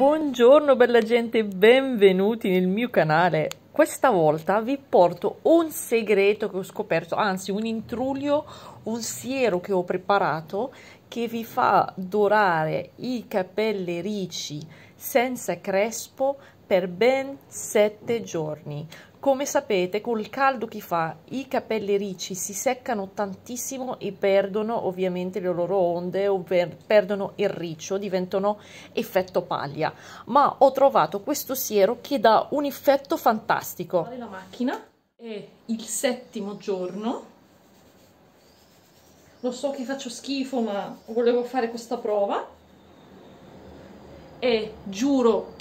Buongiorno bella gente, benvenuti nel mio canale. Questa volta vi porto un segreto che ho scoperto, anzi un intruglio, un siero che ho preparato che vi fa dorare i capelli ricci senza crespo per ben 7 giorni. Come sapete, col caldo che fa, i capelli ricci si seccano tantissimo e perdono ovviamente le loro onde o per, perdono il riccio, diventano effetto paglia. Ma ho trovato questo siero che dà un effetto fantastico. La macchina è il settimo giorno. Lo so che faccio schifo, ma volevo fare questa prova. E giuro,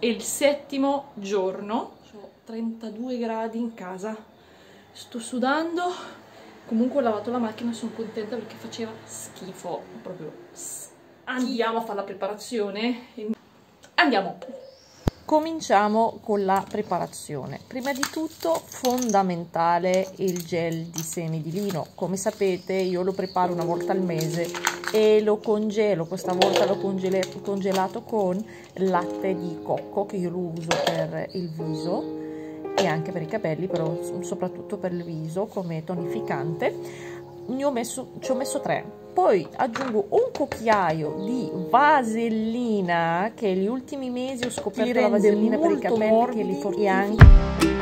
è il settimo giorno 32 gradi in casa. Sto sudando. Comunque ho lavato la macchina sono contenta perché faceva schifo proprio andiamo a fare la preparazione. Andiamo. Cominciamo con la preparazione. Prima di tutto fondamentale il gel di semi di lino. Come sapete io lo preparo una volta al mese e lo congelo. Questa volta l'ho congelato con latte di cocco che io lo uso per il viso e anche per i capelli, però soprattutto per il viso come tonificante. Ne ho messo, ci ho messo tre. Poi aggiungo un cucchiaio di vasellina che negli ultimi mesi ho scoperto la vasellina per i capelli che li fortifica.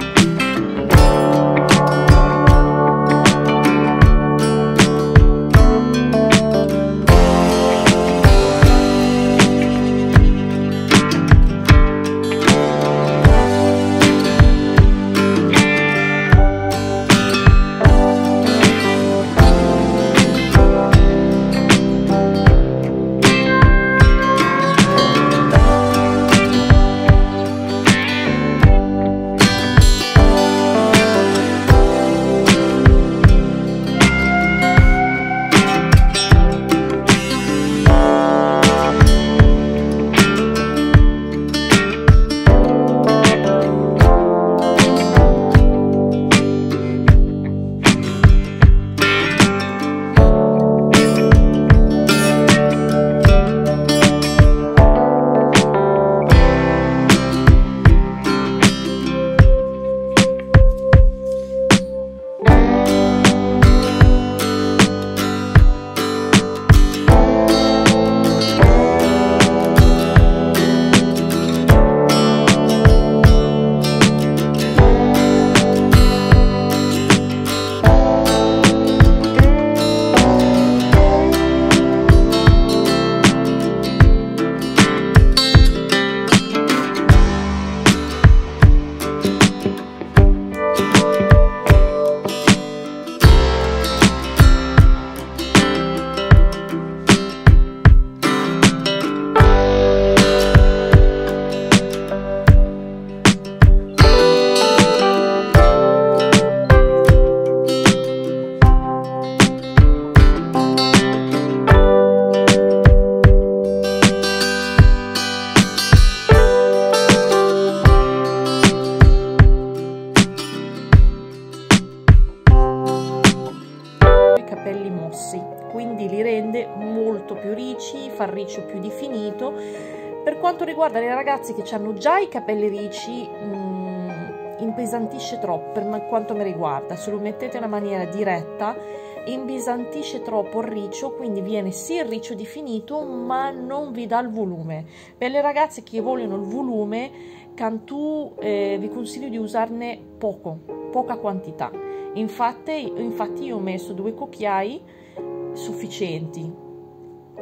Rende molto più ricci, fa il riccio più definito. Per quanto riguarda le ragazze che hanno già i capelli ricci, mh, mm, impesantisce troppo per quanto mi riguarda, se lo mettete in una maniera diretta imbisantisce troppo il riccio quindi viene sì il riccio definito ma non vi dà il volume. Per le ragazze che vogliono il volume Cantù eh, vi consiglio di usarne poco poca quantità. Infatti, infatti io ho messo due cucchiai sufficienti.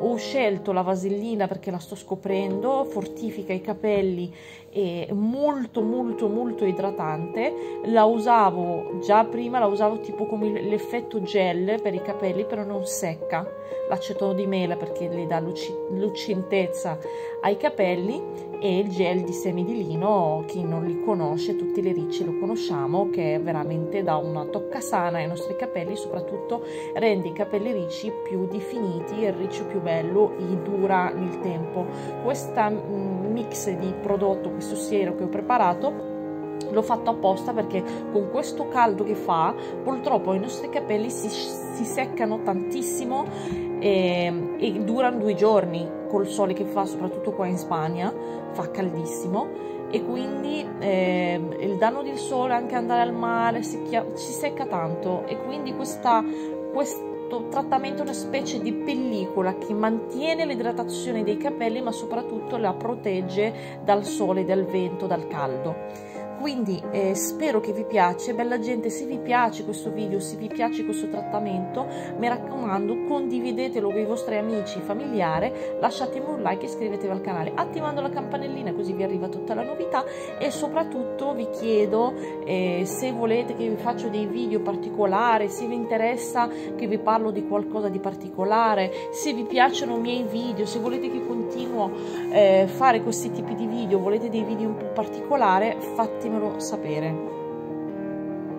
Ho scelto la vasellina perché la sto scoprendo, fortifica i capelli è molto molto molto idratante. La usavo già prima, la usavo tipo come l'effetto gel per i capelli, però non secca. L'acetone di mela perché le dà lucentezza ai capelli e il gel di semi di lino, chi non li conosce, tutti le ricci lo conosciamo, che veramente dà una tocca sana ai nostri capelli, soprattutto rende i capelli ricci più definiti, il riccio più bello e dura nel tempo. Questa mm, mix di prodotto, questo siero che ho preparato, l'ho fatto apposta perché con questo caldo che fa purtroppo i nostri capelli si, si seccano tantissimo e, e durano due giorni col sole che fa soprattutto qua in Spagna fa caldissimo e quindi eh, il danno del sole anche andare al mare si, si secca tanto e quindi questa, questo trattamento una specie di pellicola che mantiene l'idratazione dei capelli ma soprattutto la protegge dal sole, dal vento, dal caldo quindi eh, spero che vi piace bella gente se vi piace questo video se vi piace questo trattamento mi raccomando condividetelo con i vostri amici familiari lasciatemi un like e iscrivetevi al canale attivando la campanellina così vi arriva tutta la novità e soprattutto vi chiedo eh, se volete che vi faccia dei video particolari se vi interessa che vi parlo di qualcosa di particolare se vi piacciono i miei video se volete che continuo a eh, fare questi tipi di video volete dei video un po' particolari fatemi fatemelo sapere.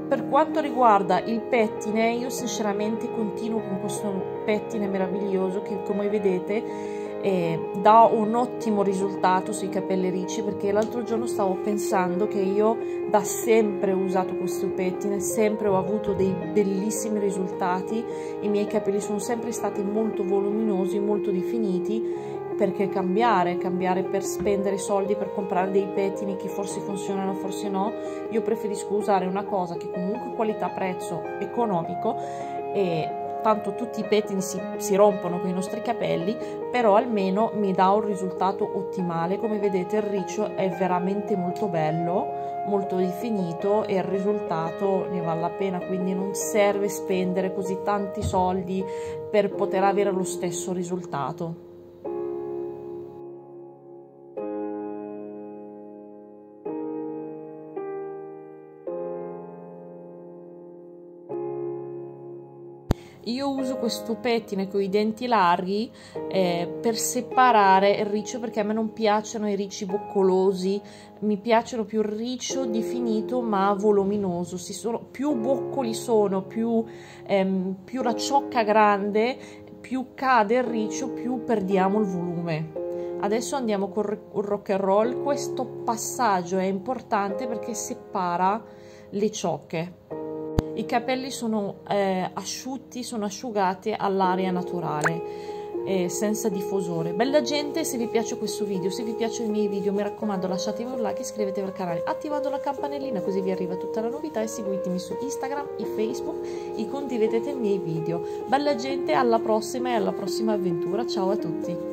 Per quanto riguarda il pettine, io sinceramente continuo con questo pettine meraviglioso che come vedete eh, dà un ottimo risultato sui capelli ricci perché l'altro giorno stavo pensando che io da sempre ho usato questo pettine, sempre ho avuto dei bellissimi risultati, i miei capelli sono sempre stati molto voluminosi, molto definiti perché cambiare, cambiare per spendere soldi per comprare dei pettini che forse funzionano, forse no, io preferisco usare una cosa che comunque qualità prezzo economico e tanto tutti i pettini si, si, rompono con i nostri capelli, però almeno mi dà un risultato ottimale. Come vedete il riccio è veramente molto bello, molto definito e il risultato ne vale la pena, quindi non serve spendere così tanti soldi per poter avere lo stesso risultato. Questo pettine con i denti larghi eh, per separare il riccio perché a me non piacciono i ricci boccolosi. Mi piacciono più il riccio definito ma voluminoso. Sono, più boccoli sono più, ehm, più la ciocca grande più cade il riccio più perdiamo il volume. Adesso andiamo con il rock and roll. Questo passaggio è importante perché separa le ciocche i capelli sono eh, asciutti, sono asciugati all'aria naturale. Eh, senza diffusore bella gente se vi piace questo video se vi piacciono i miei video mi raccomando lasciatemi un like iscrivetevi al canale attivando la campanellina così vi arriva tutta la novità e seguitemi su instagram e facebook e condividete i miei video. Bella gente alla prossima e alla prossima avventura. Ciao a tutti